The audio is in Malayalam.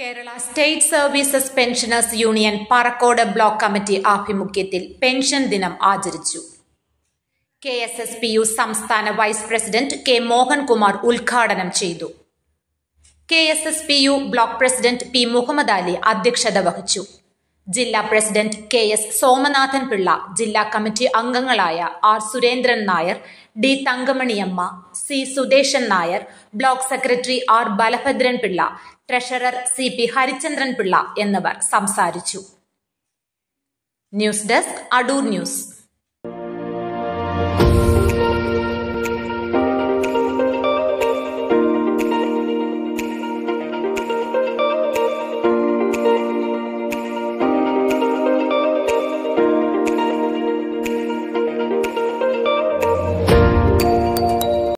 Kerala state services pensioners union Parakode block committee ആഭിമുഖ്യത്തിൽ പെൻഷൻ ദിനം ആചരിച്ചു. K S S P U സംസ്ഥാന വൈസ് പ്രസിഡന്റ് കെ മോഹൻകുമാർ ഉദ്ഘാടനം ചെയ്തു. K S S P U block president P Muhammad Ali അധ്യക്ഷത വഹിച്ചു. ജില്ലാ president K S Somanathan Pillai ജില്ലാ കമ്മിറ്റി അംഗങ്ങളായ R Surendran Nair D Thankamaniyamma C Sudeshan Nair block secretary R Balabhadran Pillai treasurer C P Harichandran Pillai എന്നിവർ സംസാരിച്ചു. News desk Adoor news.